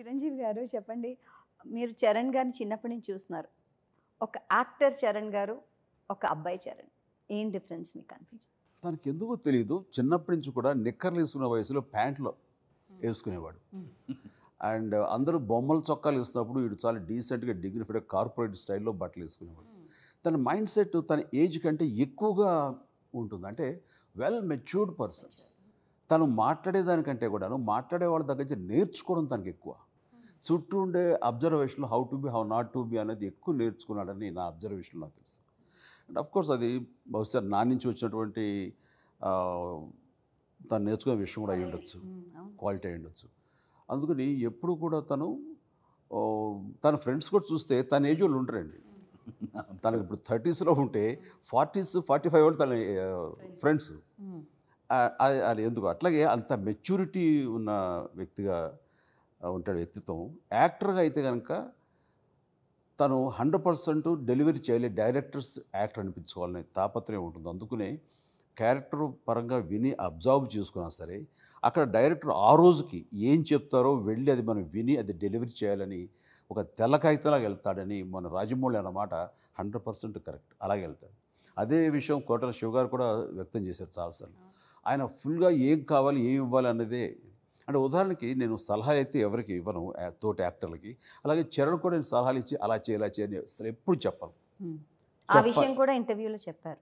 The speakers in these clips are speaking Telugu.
చిరంజీవి గారు చెప్పండి మీరు చరణ్ గారిని చిన్నప్పటి నుంచి చూస్తున్నారు. ఒక యాక్టర్ చరణ్ గారు ఒక అబ్బాయి చరణ్. ఏం డిఫరెన్స్ మీకు అనిపించింది? తనకి ఎందుకో తెలియదు చిన్నప్పటి నుంచి కూడా నిక్కర్లు వేసుకునే వయసులో ప్యాంట్లో వేసుకునేవాడు. అండ్ అందరూ బొమ్మల చొక్కాలు వేస్తున్నప్పుడు వీడు చాలా డీసెంట్గా డిగ్నిఫైడ్ కార్పొరేట్ స్టైల్లో బట్టలు వేసుకునేవాడు. తన మైండ్ సెట్ తన ఏజ్ కంటే ఎక్కువగా ఉంటుంది. అంటే వెల్ మెచ్యూర్డ్ పర్సన్. తను మాట్లాడేదానికంటే కూడాను మాట్లాడే వాళ్ళ దగ్గర నుంచి నేర్చుకోవడం తనకి ఎక్కువ. చుట్టూ ఉండే అబ్జర్వేషన్లో how to be how not to be అనేది ఎక్కువ నేర్చుకున్నాడని నా అబ్జర్వేషన్ నాకు తెలుసు. అండ్ అఫ్ కోర్స్ అది బహుశా నా నుంచి వచ్చినటువంటి తను నేర్చుకునే విషయం కూడా అయి ఉండొచ్చు. క్వాలిటీ అయి ఉండొచ్చు. అందుకని ఎప్పుడు కూడా తను తన ఫ్రెండ్స్ కూడా చూస్తే తన ఏజ్ వాళ్ళు ఉంటారండి తనకి ఇప్పుడు థర్టీస్లో ఉంటే ఫార్టీస్ ఫార్టీ ఫైవ్ వాళ్ళు తన ఫ్రెండ్స్. అది ఎందుకు? అట్లాగే అంత మెచ్యూరిటీ ఉన్న వ్యక్తిగా ఉంటాడు వ్యక్తిత్వం. యాక్టర్గా అయితే కనుక తను హండ్రెడ్ పర్సెంట్ డెలివరీ చేయలే. డైరెక్టర్స్ యాక్టర్ అనిపించుకోవాలనే తాపత్రయం ఉంటుంది. అందుకనే క్యారెక్టర్ పరంగా విని అబ్జర్వ్ చేసుకున్నా సరే అక్కడ డైరెక్టర్ ఆ రోజుకి ఏం చెప్తారో వెళ్ళి అది మనం విని అది డెలివరీ చేయాలని ఒక తెల్ల కాగితంలాగా వెళ్తాడని మన రాజమౌళి అన్నమాట హండ్రెడ్ పర్సెంట్ కరెక్ట్. అలాగే వెళ్తాడు. అదే విషయం కోటల శివ గారు కూడా వ్యక్తం చేశారు చాలాసార్లు. ఆయన ఫుల్గా ఏం కావాలి ఏం ఇవ్వాలి అన్నదే అంటే ఉదాహరణకి నేను సలహా అయితే ఎవరికి ఇవ్వను తోటి యాక్టర్లకి. అలాగే చరణ్ కూడా నేను సలహాలు ఇచ్చి అలా చేయి ఇలా చేయని అసలు ఎప్పుడు చెప్పను. ఆ విషయం కూడా ఇంటర్వ్యూలో చెప్పారు.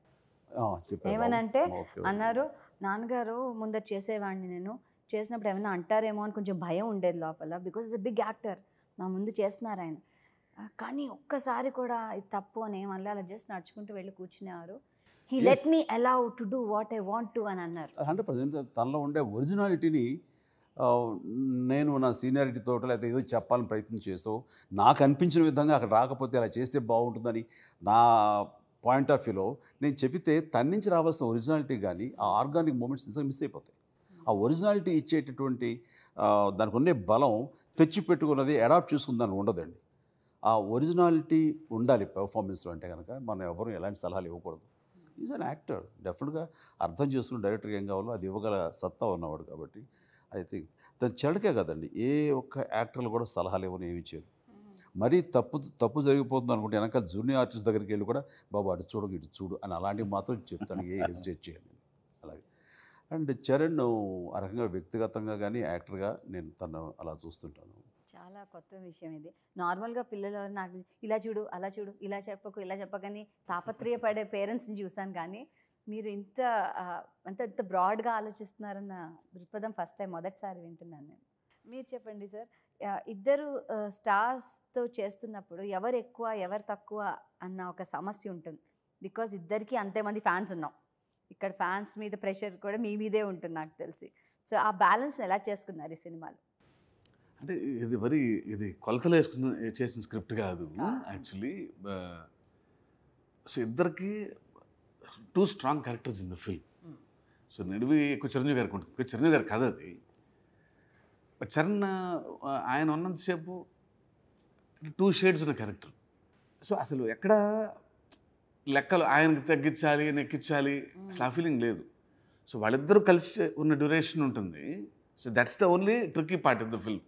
ఏమనంటే. అన్నారు నాన్నగారు ముందర చేసేవాడిని నేను చేసినప్పుడు ఏమైనా అంటారేమో అని కొంచెం భయం ఉండేది లోపల బికాజ్ ఇస్ బిగ్ యాక్టర్ నా ముందు చేస్తున్నారు ఆయన. కానీ ఒక్కసారి కూడా ఇది తప్పు అని ఏమన్నా అలా జస్ట్ నడుచుకుంటూ వెళ్ళి కూర్చునేవారు. He. Let me allow to do what I want to అని అన్నారు. హండ్రెడ్ పర్సెంట్ తనలో ఉండే ఒరిజినాలిటీని నేను నా సీనియారిటీ తోట లేకపోతే ఏదో చెప్పాలని ప్రయత్నం చేసావు నాకు అనిపించిన విధంగా అక్కడ రాకపోతే అలా చేస్తే బాగుంటుందని నా పాయింట్ ఆఫ్ వ్యూలో నేను చెబితే తన నుంచి రావాల్సిన ఒరిజినాలిటీ కానీ ఆ ఆర్గానిక్ మూమెంట్స్ నిజంగా మిస్ అయిపోతాయి. ఆ ఒరిజినాలిటీ ఇచ్చేటటువంటి దానికి ఉండే బలం తెచ్చిపెట్టుకున్నది అడాప్ట్ చేసుకున్న చేసుకుందని ఉండదండి. ఆ ఒరిజినాలిటీ ఉండాలి పెర్ఫార్మెన్స్లో అంటే కనుక మనం ఎవరు ఎలాంటి సలహాలు ఇవ్వకూడదు. ఈజ్ అన్ యాక్టర్ డెఫినెట్గా అర్థం చేసుకుని డైరెక్టర్గా ఏం కావాలో అది ఇవ్వగల సత్తా ఉన్నవాడు కాబట్టి ఐ థింక్ దాని చెడకే కదండి. ఏ ఒక్క యాక్టర్లు కూడా సలహాలు ఇవ్వని ఏమి ఇచ్చారు మరీ తప్పు తప్పు జరిగిపోతుంది అనుకుంటే వెనక జూనియర్ ఆర్టిస్ట్ దగ్గరికి వెళ్ళి కూడా బాబు అటు చూడు ఇటు చూడు అని అలాంటివి మాత్రం చెప్తాను. ఏ హెసిటేట్ చేయండి అలాగే. అండ్ చరణ్ ఆ రకంగా వ్యక్తిగతంగా కానీ యాక్టర్గా నేను తను అలా చూస్తుంటాను. చాలా కొత్త విషయం ఇది. నార్మల్గా పిల్లలు నాకు ఇలా చూడు అలా చూడు ఇలా చెప్పకు ఇలా చెప్పకని తాపత్రయపడే పేరెంట్స్ని చూశాను కానీ మీరు ఇంత అంటే ఇంత బ్రాడ్గా ఆలోచిస్తున్నారన్న దృక్పథం ఫస్ట్ టైం మొదటిసారి వింటున్నాను నేను. మీరు చెప్పండి సార్. ఇద్దరు స్టార్స్తో చేస్తున్నప్పుడు ఎవరు ఎక్కువ ఎవరు తక్కువ అన్న ఒక సమస్య ఉంటుంది. బికాజ్ ఇద్దరికి అంతేమంది ఫ్యాన్స్ ఉన్నాం. ఇక్కడ ఫ్యాన్స్ మీద ప్రెషర్ కూడా మీ మీదే ఉంటుంది నాకు తెలిసి. సో ఆ బ్యాలెన్స్ ఎలా చేసుకున్నారు ఈ సినిమాలో? అంటే ఇది మరి ఇది కొలతలు వేసుకున్న చేసిన స్క్రిప్ట్ కాదు. యాక్చువల్లీ. సో ఇద్దరికి two strong characters in the film so నిడివి ఎక్కువ చిరంజీవి గారికి ఉంటుంది. ఎక్కువ చిరంజీవి గారి కథ అది. బట్ చరణ్ ఆయన ఉన్నంతసేపు టూ షేడ్స్ ఉన్న క్యారెక్టర్ సో అసలు ఎక్కడ లెక్కలు ఆయనకి తగ్గించాలి నెక్కించాలి అసలు ఆ ఫీలింగ్ లేదు. సో వాళ్ళిద్దరూ కలిసి ఉన్న డ్యూరేషన్ ఉంటుంది. So that's the only tricky part in the film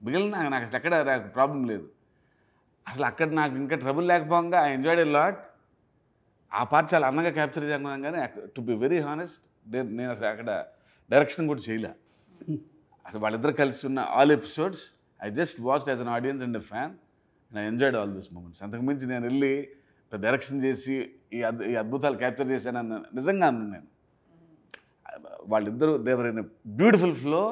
మిగిలిన నాకు నాకు అసలు ఎక్కడ నాకు ప్రాబ్లం లేదు. అసలు అక్కడ నాకు ఇంకా ట్రబుల్ లేకపోగా ఐ ఎంజాయ్డ్ ఎ లాట్ ఆ పార్ట్ చాలా అందంగా క్యాప్చర్ చేయగలం కానీ టు బి వెరీ హానెస్ట్ నేను అసలు అక్కడ డైరెక్షన్ కూడా చేయలే. అసలు వాళ్ళిద్దరు కలిసి ఉన్న all episodes I just watch as an audience and a fan and I enjoyed all this moments అంతకుమించి నేను వెళ్ళి డైరెక్షన్ చేసి ఈ ఈ అద్భుతాలు క్యాప్చర్ చేశానన్న నిజంగా అన్నాను నేను. వాళ్ళిద్దరూ they were in beautiful flow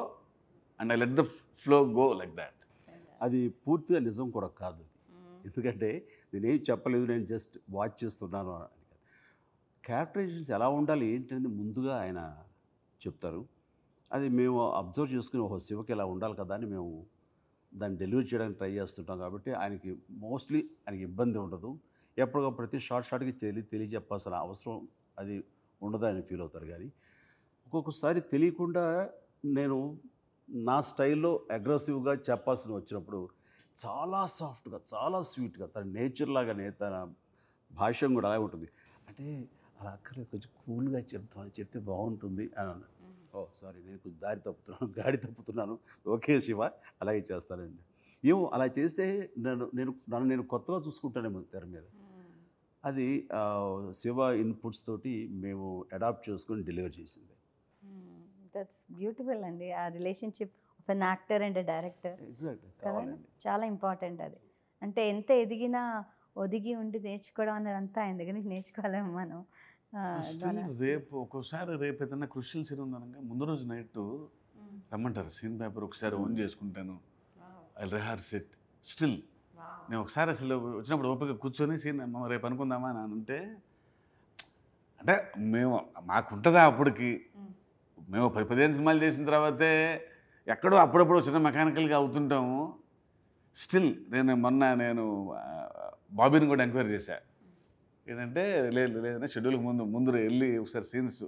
and I let the flow go like that అది పూర్తిగా నిజం కూడా కాదు. అది ఎందుకంటే నేనేం చెప్పలేదు నేను జస్ట్ వాచ్ చేస్తున్నాను క్యారెక్టరైజేషన్స్ ఎలా ఉండాలి ఏంటనేది ముందుగా ఆయన చెప్తారు. అది మేము అబ్జర్వ్ చేసుకుని ఒక శివకి ఇలా ఉండాలి కదా అని మేము దాన్ని డెలివరీ చేయడానికి ట్రై చేస్తుంటాం కాబట్టి ఆయనకి మోస్ట్లీ ఆయనకి ఇబ్బంది ఉండదు. ఎప్పటికప్పుడు ప్రతి షార్ట్ షార్ట్కి తెలియ తెలియజెప్పాల్సిన అవసరం అది ఉండదు ఆయన ఫీల్ అవుతారు కానీ ఒక్కొక్కసారి తెలియకుండా నేను నా స్టైల్లో అగ్రెసివ్గా చెప్పాల్సి వచ్చినప్పుడు చాలా సాఫ్ట్గా చాలా స్వీట్గా తన నేచర్ లాగానే తన భాష్యం కూడా అలాగే ఉంటుంది. అంటే అలా అక్కర్లేదు కొంచెం కూల్గా చెప్తాం చెప్తే బాగుంటుంది అని అన్నాడు ఓ సారీ నేను కొంచెం దారి తప్పుతున్నాను గాడి తప్పుతున్నాను. ఓకే శివ అలాగే చేస్తానండి. ఏమో అలా చేస్తే నేను నేను నన్ను నేను కొత్తగా చూసుకుంటానేమో తెర మీద. అది శివ ఇన్పుట్స్ తోటి మేము అడాప్ట్ చేసుకొని డెలివర్ చేసింది. దట్స్ బ్యూటిఫుల్ అండి. ఆ relationship of an actor and director చాలా ఇంపార్టెంట్ అది. అంటే ఎంత ఎదిగినా ఒదిగి ఉండి నేర్చుకోవడం అనేది అంతా ఆయన దగ్గర నుంచి నేర్చుకోలేము మనం రేపు ఒక్కోసారి రేపు ఏదైనా క్రుషియల్ సీన్ ఉందనగా ముందు రోజు నైట్ రమ్మంటారు సీన్ పేపర్ ఒకసారి ఓన్ చేసుకుంటాను. ఐ రిహార్స్ ఇట్ స్టిల్ నేను ఒకసారి అసలు వచ్చినప్పుడు ఓపిక కూర్చొని సీన్ "అమ్మ, రేపు అనుకుందామా? అని అంటే అంటే మేము మాకుంటుందా అప్పటికి? మేము పది పదిహేను సినిమాలు చేసిన తర్వాతే ఎక్కడో అప్పుడప్పుడు చిన్న మెకానికల్గా అవుతుంటాము. స్టిల్ నేను మొన్న నేను బాబీని కూడా ఎంక్వైరీ చేశా. ఏంటంటే లేదు లేదంటే షెడ్యూల్కి ముందు ముందు వెళ్ళి ఒకసారి సీన్స్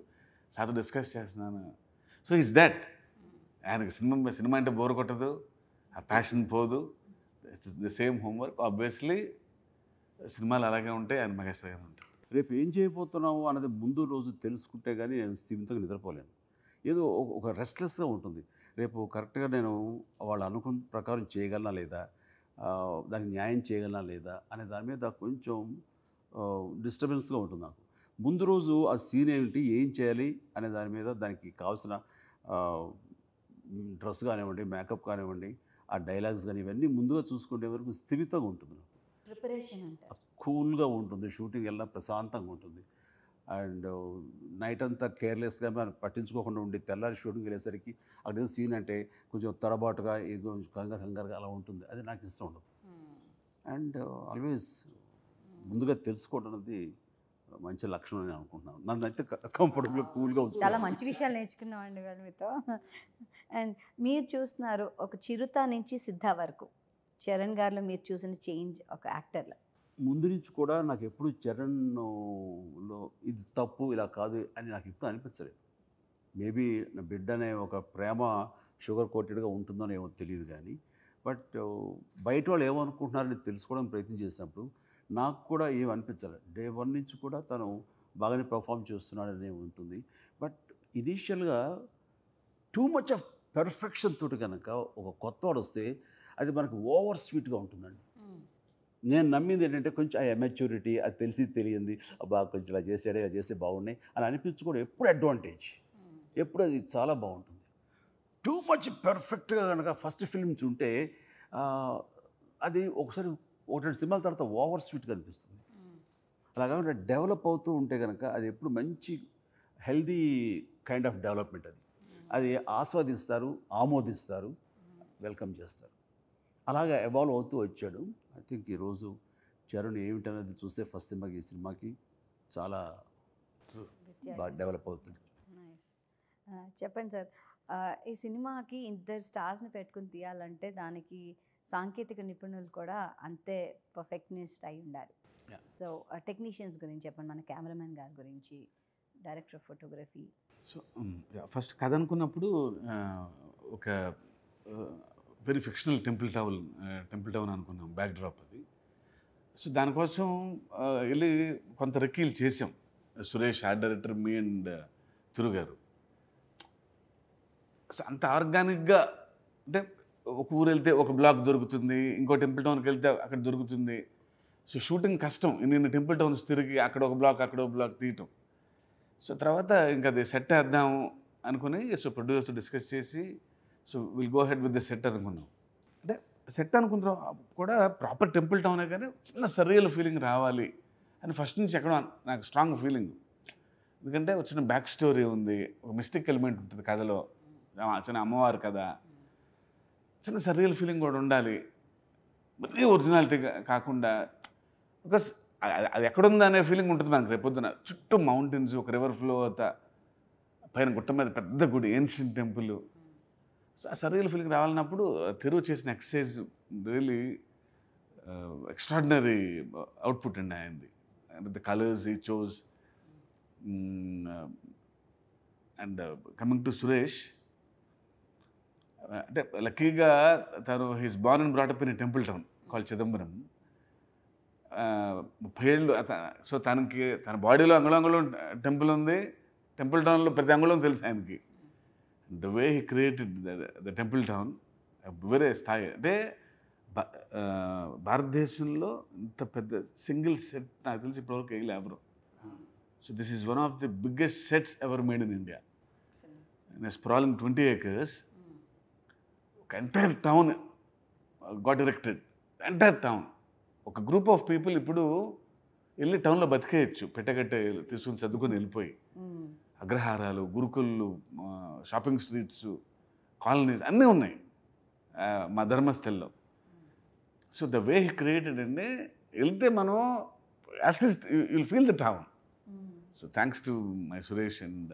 సార్తో డిస్కస్ చేస్తున్నాను. So is that. ఆయనకి సినిమా సినిమా అంటే బోర్ కొట్టదు ఆ ప్యాషన్ పోదు. The same homework. ఆబ్వియస్లీ సినిమాలు అలాగే ఉంటాయి ఆయన మహేష్ గారు ఉంటాయి రేపు ఏం చేయబోతున్నావు అన్నది ముందు రోజు తెలుసుకుంటే కానీ నేను స్థిమితంగా నిద్రపోలేను. ఏదో ఒక- రెస్ట్లెస్గా ఉంటుంది. రేపు కరెక్ట్గా నేను వాళ్ళు అనుకున్న ప్రకారం చేయగలనా లేదా? దానికి న్యాయం చేయగలనా లేదా అనే దాని మీద కొంచెం డిస్టర్బెన్స్గా ఉంటుంది నాకు. ముందు రోజు ఆ సీన్ ఏమిటి ఏం చేయాలి అనే దాని మీద దానికి కావాల్సిన డ్రెస్ కానివ్వండి మేకప్ కానివ్వండి ఆ డైలాగ్స్ కానీ ఇవన్నీ ముందుగా చూసుకునే వరకు స్థిమితంగా ఉంటుంది నాకు. కూల్గా ఉంటుంది షూటింగ్ వెళ్ళినా ప్రశాంతంగా ఉంటుంది. అండ్ నైట్ అంతా కేర్లెస్గా మనం పట్టించుకోకుండా ఉండి తెల్లారి షూటింగ్ వెళ్ళేసరికి అక్కడ ఏదో సీన్ అంటే కొంచెం తడబాటుగా ఏదో కంగారు కంగారుగా అలా ఉంటుంది. అది నాకు ఇష్టం ఉండదు. అండ్ ఆల్వేస్ ముందుగా తెలుసుకోవడం అనేది మంచి లక్షణం అని అనుకుంటున్నాను. నన్ను అయితే కంఫర్టబుల్గా కూల్గా చాలా మంచి విషయాలు నేర్చుకున్నాం అండి మీతో. అండ్ మీరు చూస్తున్నారు ఒక చిరుత నుంచి సిద్ధ వరకు. చరణ్ గారిలో మీరు చూసిన చేంజ్ ఒక యాక్టర్లో. ముందు నుంచి కూడా నాకు ఎప్పుడు చరణ్లో ఇది తప్పు ఇలా కాదు అని నాకు ఇప్పుడు అనిపించలేదు. మేబీ నా బిడ్డ అనే ఒక ప్రేమ షుగర్ కోటెడ్గా ఉంటుందో ఏమో తెలియదు కానీ బట్ బయట వాళ్ళు ఏమనుకుంటున్నారని తెలుసుకోవడానికి ప్రయత్నం చేసినప్పుడు నాకు కూడా ఏం అనిపించాలి. డే వన్ నుంచి కూడా తను బాగానే పర్ఫామ్ చేస్తున్నాడని ఉంటుంది. బట్ ఇనీషియల్గా టూ మచ్ ఆఫ్ పెర్ఫెక్షన్ తోటి కనుక ఒక కొత్త వాడు వస్తే అది మనకు ఓవర్ స్వీట్గా ఉంటుందండి. నేను నమ్మింది ఏంటంటే కొంచెం ఆ ఎమెచ్యూరిటీ అది తెలిసి తెలియంది. అబ్బా కొంచెం ఇలా చేసాడే ఇలా చేస్తే బాగున్నాయి అని అనిపించుకోవడం ఎప్పుడు అడ్వాంటేజ్ ఎప్పుడు అది చాలా బాగుంటుంది. టూ మచ్ పర్ఫెక్ట్గా కనుక ఫస్ట్ ఫిల్మ్స్ ఉంటే అది ఒకసారి ఒకటి రెండు సినిమాల తర్వాత ఓవర్ స్వీట్గా అనిపిస్తుంది. అలా కాకుండా డెవలప్ అవుతూ ఉంటే కనుక అది ఎప్పుడు మంచి హెల్దీ కైండ్ ఆఫ్ డెవలప్మెంట్ అది. అది ఆస్వాదిస్తారు ఆమోదిస్తారు వెల్కమ్ చేస్తారు. అలాగా ఎవాల్వ్ అవుతూ వచ్చాడు. ఐ థింక్ ఈరోజు చరణ్ ఏమిటనేది చూస్తే ఫస్ట్ సినిమాకి ఈ సినిమాకి చాలా బాగా డెవలప్ అవుతుంది. చెప్పండి సార్. ఈ సినిమాకి ఇద్దరు స్టార్స్ని పెట్టుకుని తీయాలంటే దానికి సాంకేతిక నిపుణులు కూడా అంతే పర్ఫెక్ట్నిస్ట్ అయి ఉండాలి. సో టెక్నీషియన్స్ గురించి చెప్పండి. మన కెమెరామెన్ గారి గురించి director of photography so first కథ అనుకున్నప్పుడు ఒక very fictional temple town temple town అనుకున్నాం బ్యాక్ డ్రాప్ అది. సో దానికోసం uh, వెళ్ళి కొంత రెక్కీలు చేసాం Suresh art director me and Thiru గారు. సో అంత ఆర్గానిక్గా అంటే ఒక ఊరు వెళ్తే ఒక బ్లాక్ దొరుకుతుంది ఇంకో టెంపుల్ టౌన్కి వెళ్తే అక్కడ దొరుకుతుంది. సో షూటింగ్ కష్టం. నేను టెంపుల్ టౌన్స్ తిరిగి అక్కడ ఒక బ్లాక్ అక్కడ ఒక బ్లాక్ తీయటం. సో తర్వాత ఇంకా అది సెట్ వేద్దాము అనుకుని సో ప్రొడ్యూసర్ డిస్కస్ చేసి so will go ahead with the set అనుకున్నాం. అంటే సెట్ అనుకుంటాం కూడా ప్రాపర్ టెంపుల్ టౌనే కానీ చిన్న సరియల్ ఫీలింగ్ రావాలి అని ఫస్ట్ నుంచి ఎక్కడో నాకు స్ట్రాంగ్ ఫీలింగ్ ఎందుకంటే వచ్చిన బ్యాక్ స్టోరీ ఉంది. ఒక మిస్టేక్ ఎలిమెంట్ ఉంటుంది కథలో. చిన్న అమ్మవారు కదా చిన్న సరియల్ ఫీలింగ్ కూడా ఉండాలి. మరీ ఒరిజినాలిటీ కాకుండా ఒక అది- అది ఎక్కడుంది అనే ఫీలింగ్ ఉంటుంది మనకు రేపొద్దున చుట్టూ మౌంటైన్స్ ఒక రివర్ ఫ్లో అవుతా పైన గుట్ట మీద పెద్ద గుడి ఏన్షియన్ టెంపుల్ సర్రియల్ ఫీలింగ్ రావాలన్నప్పుడు తెరువు చేసిన ఎక్సర్సైజ్ రియలీ ఎక్స్ట్రాడినరీ అవుట్పుట్ అండి ఆయనది. The colours he chose. And coming to Suresh. అంటే లక్కీగా తను he's born and brought up in temple town call Chidambaram. ముప్పై ఏళ్ళు సో తనకి తన బాడీలో అంగుళం టెంపుల్ ఉంది. టెంపుల్ టౌన్లో ప్రతి అంగుళం తెలుసు ఆయనకి. The way he created the temple town వేరే స్థాయి అంటే భారతదేశంలో ఇంత పెద్ద సింగిల్ సెట్ నాకు తెలిసి ఇప్పటివరకు వేయలే ఎవరు. So this is one of the biggest sets ever made in India sprawling twenty acres ఒక entire town got erected entire town ఒక గ్రూప్ ఆఫ్ పీపుల్ ఇప్పుడు వెళ్ళి టౌన్లో బతికేయచ్చు. పెట్టగట్టే తీసుకుని చదువుకొని వెళ్ళిపోయి. Hmm. అగ్రహారాలు గురుకుళ్ళు ఆ, షాపింగ్ స్ట్రీట్స్ కాలనీస్ అన్నీ ఉన్నాయి మా ధర్మస్థల్లో. So the way he created అండి వెళ్తే మనం at least you'll feel the town. So thanks to my Suresh and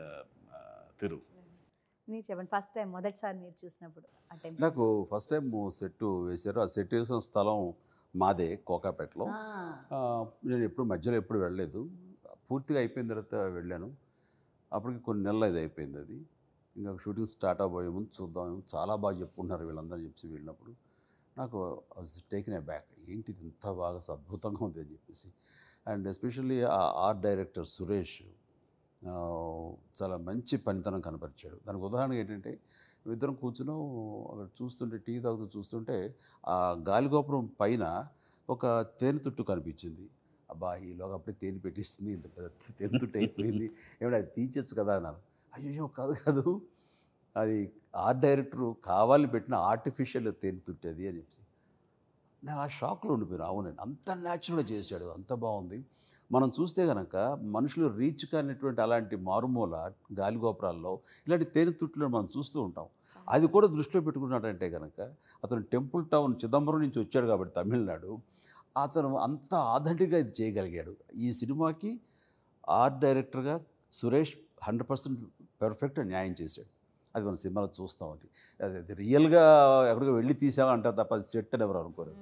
Thiru. మీరు చెప్పండి ఫస్ట్ టైం మొదటిసారి మీరు చూసినప్పుడు నాకు ఫస్ట్ టైం సెట్ వేశారు. ఆ సెట్ వేసిన స్థలం మాదే కోకాపేటలో. ఆ, నేను ఎప్పుడు మధ్యలో ఎప్పుడు వెళ్ళలేదు. పూర్తిగా అయిపోయిన తర్వాత వెళ్ళాను. అప్పటికి కొన్ని నెలలు అది అయిపోయింది అది. ఇంకా షూటింగ్ స్టార్ట్ అవ్వబోయే ముందు చూద్దాం చాలా బాగా చెప్పుకుంటున్నారు వీళ్ళందరూ చెప్పి వెళ్ళినప్పుడు. నాకు టేకిన్ ఏ బ్యాక్ ఏంటి ఇంత బాగా అద్భుతంగా ఉంది అని చెప్పేసి. అండ్ ఎస్పెషల్లీ ఆ ఆర్ట్ డైరెక్టర్ సురేష్ చాలా మంచి పనితనం కనపరిచాడు. దానికి ఉదాహరణ ఏంటంటే ఇద్దరం కూర్చున్నాం అక్కడ చూస్తుంటే టీ తాగుతూ చూస్తుంటే ఆ గాలిగోపురం పైన ఒక తేనె తుట్టు కనిపించింది. అబ్బా ఈలోగా అప్పుడే తేనె పెట్టేస్తుంది ఇంత పెద్ద తేనె అయిపోయింది. ఏమంటే అది తీయచ్చు కదా అన్నారు. అయ్యో కాదు కాదు. అది ఆర్ట్ డైరెక్టరు కావాలని పెట్టిన ఆర్టిఫిషియల్ తేనె అది అని చెప్పి నేను ఆ షాక్లో ఉండిపోయాను. అవునండి అంత న్యాచురల్గా చేశాడు అంత బాగుంది. మనం చూస్తే కనుక మనుషులు రీచ్ కానిటువంటి అలాంటి మారుమూల గాలిగోపురాల్లో ఇలాంటి తేనె మనం చూస్తూ ఉంటాం. అది కూడా దృష్టిలో పెట్టుకున్నాడంటే కనుక అతను టెంపుల్ టౌన్ చిదంబరం నుంచి వచ్చాడు కాబట్టి తమిళనాడు. అతను అంత ఆథెంటిక్గా ఇది చేయగలిగాడు. ఈ సినిమాకి ఆర్ట్ డైరెక్టర్గా సురేష్ హండ్రెడ్ పర్సెంట్ పర్ఫెక్ట్ న్యాయం చేశాడు. అది మన సినిమాలో చూస్తాం అది. అది రియల్గా ఎక్కడికో వెళ్ళి తీసామంటారు తప్ప అది సెట్ అని ఎవరు అనుకోరు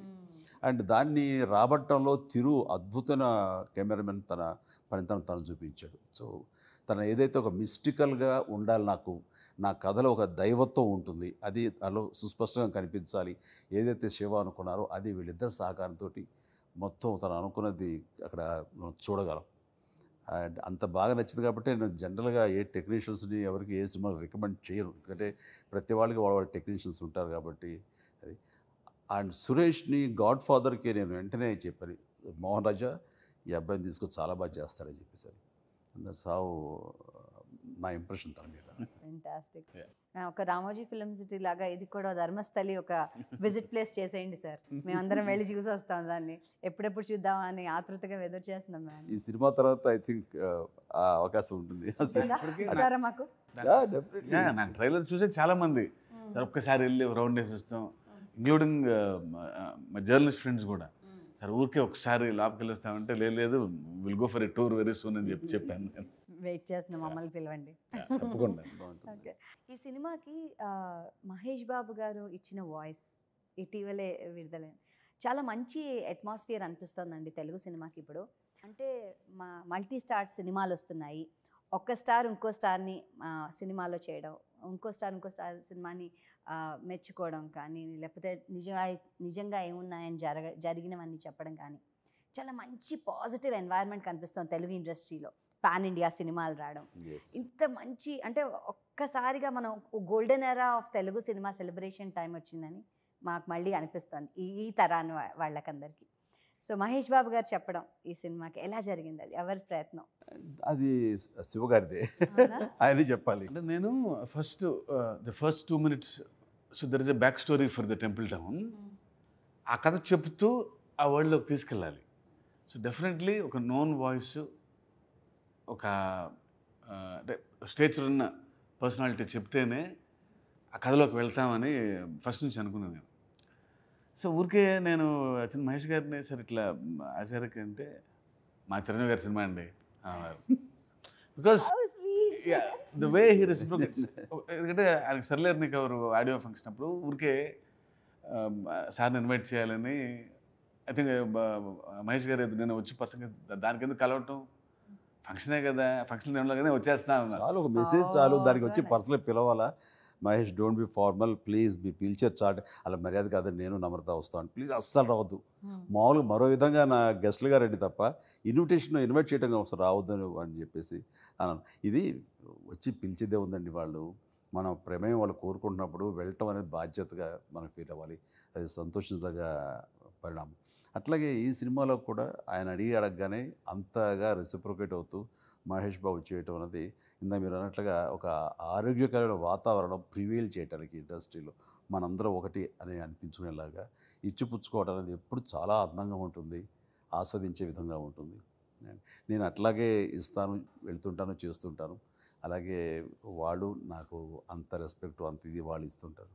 అండ్ దాన్ని రాబట్టంలో తిరు అద్భుతమైన కెమెరామెన్ తన పనితనం తను చూపించాడు. సో తన ఏదైతే ఒక మిస్టికల్గా ఉండాలి నాకు నా కథలో ఒక దైవత్వం ఉంటుంది అది అలో సుస్పష్టంగా కనిపించాలి ఏదైతే శివ అనుకున్నారో అది వీళ్ళిద్దరి సహకారంతో మొత్తం తను అనుకున్నది అక్కడ మనం చూడగలం. అండ్ అంత బాగా నచ్చింది కాబట్టి నేను జనరల్గా ఏ టెక్నీషియన్స్ని ఎవరికి ఏ సినిమా రికమెండ్ చేయను. ఎందుకంటే ప్రతి వాళ్ళకి వాళ్ళ వాళ్ళ టెక్నీషియన్స్ ఉంటారు కాబట్టి అది. అండ్ సురేష్ని గాడ్ ఫాదర్కి నేను వెంటనే చెప్పాను మోహన్ రాజా ఈ అబ్బాయిని తీసుకొని చాలా బాగా చేస్తాడని చెప్పేసరి అందరు సావు నా ఇంప్రెషన్ తన మీద. ఒక రామోజీ ఫిల్మ్ సిటీ లాగా ఇది కూడా ధర్మస్థలి ఒక విజిట్ ప్లేస్ చేసేయండి సార్ మేమందరం వెళ్ళి చూసి వస్తాం దాన్ని. ఎప్పుడెప్పుడు చూద్దామా అని ఆతృతగా ఎదురు చేస్తున్నాం మ్యామ్ ఈ సినిమా తర్వాత ఐ థింక్ ఆ అవకాశం ఉంటుంది. మాకు? నాకు ట్రైలర్ చూసే చాలా మంది. సార్ ఒక్కసారి వెళ్ళి రౌండ్ వేసి వస్తాం. ఇంక్లూడింగ్ మా జర్నలిస్ట్ ఫ్రెండ్స్ కూడా. సార్ ఊరికే ఒకసారి లోపలికి వెళ్ళొస్తామంటే "లేదు, లేదు will go for a tour very soon అని చెప్పి చెప్పాను నేను. వెయిట్ చేస్తున్నాం మమ్మల్ని పిలవండి. Yeah, తప్పకుండా. బాగుంటుంది. ఓకే. ఈ సినిమాకి మహేష్ బాబు గారు ఇచ్చిన వాయిస్ ఇటీవలే విడుదలైన చాలా మంచి అట్మాస్ఫియర్ అనిపిస్తుందండి తెలుగు సినిమాకి ఇప్పుడు. అంటే మా మల్టీ స్టార్ సినిమాలు వస్తున్నాయి. ఒక్క స్టార్ ఇంకో స్టార్ని సినిమాలో చేయడం ఇంకో స్టార్ ఇంకో స్టార్ సినిమాని మెచ్చుకోవడం కానీ లేకపోతే నిజంగా నిజంగా ఏమున్నాయని జరగ జరిగినవన్నీ చెప్పడం కానీ చాలా మంచి పాజిటివ్ ఎన్వైర్న్మెంట్ కనిపిస్తుంది తెలుగు ఇండస్ట్రీలో. పాన్ ఇండియా సినిమాలు రావడం. ఇంత మంచి అంటే ఒక్కసారిగా మనం golden era of Telugu cinema celebration time వచ్చిందని మాకు మళ్ళీ అనిపిస్తుంది. ఈ ఈ తరాన్ని వాళ్ళకందరికీ. సో మహేష్ బాబు గారు చెప్పడం ఈ సినిమాకి ఎలా జరిగింది? అది ఎవరి ప్రయత్నం? అది శివగారిదే? ఆయనే చెప్పాలి. అంటే నేను first the first two minutes so there is a back story for the temple town ఆ కథ చెప్తూ ఆ వరల్డ్లోకి తీసుకెళ్ళాలి. సో డెఫినెట్లీ ఒక నోన్ వాయిస్ ఒక అంటే స్టేచర్ ఉన్న పర్సనాలిటీ చెప్తేనే ఆ కథలోకి వెళ్తామని ఫస్ట్ నుంచి అనుకున్నాను నేను. సో ఊరికే నేను చిన్న మహేష్ గారిని సార్ ఇట్లా ఆచార్యకి అంటే మా చిరంజీవి గారి సినిమా అండి. Because the way he reciprocates ఎందుకంటే ఆయనకి సర్లేరు నీకు ఎవరు ఆడియో ఫంక్షన్ అప్పుడు ఊరికే సార్ని ఇన్వైట్ చేయాలని ఐ థింక్ మహేష్ గారు నేను వచ్చి పర్సన్ దానికి ఎందుకు కలవటం? ఫంక్షనే కదా ఫంక్షన్ టైంలోనే వచ్చేస్తున్నాను అన్నారు. చాలు ఒక మెసేజ్ చాలు దానికి వచ్చి. Personal పిలవాలా? Mahesh don't be formal please మీ పిలిచే చాట్ అలా మర్యాద కాదని నేను నమ్రత వస్తాను. ప్లీజ్ అస్సలు రావద్దు. Hmm. మామూలుగా మరో విధంగా నా గెస్ట్లుగా రండి తప్ప ఇన్విటేషన్ ఇన్వైట్ చేయడం అవసరం రావద్దని అని చెప్పేసి అన్నాను. ఇది వచ్చి పిలిచేదే ఉందండి వాళ్ళు. మన ప్రమేయం వాళ్ళు కోరుకుంటున్నప్పుడు వెళ్ళటం అనేది బాధ్యతగా మనం ఫీల్ అవ్వాలి. అది సంతోషించదగ్గ పరిణామం. అట్లాగే ఈ సినిమాలో కూడా ఆయన అడిగి అడగగానే అంతగా రెసిప్రొకేట్ అవుతూ మహేష్ బాబు చేయటం అనేది ఇందా మీరు అన్నట్లుగా ఒక ఆరోగ్యకరమైన వాతావరణం ప్రివేల్ చేయడానికి ఇండస్ట్రీలో మనందరం ఒకటి అని అనిపించుకునేలాగా ఇచ్చిపుచ్చుకోవడం అనేది ఎప్పుడు చాలా అందంగా ఉంటుంది ఆస్వాదించే విధంగా ఉంటుంది. నేను అట్లాగే ఇస్తాను వెళ్తుంటాను చేస్తుంటాను. అలాగే వాళ్ళు నాకు అంత రెస్పెక్ట్ అంత ఇది వాళ్ళు ఇస్తుంటారు.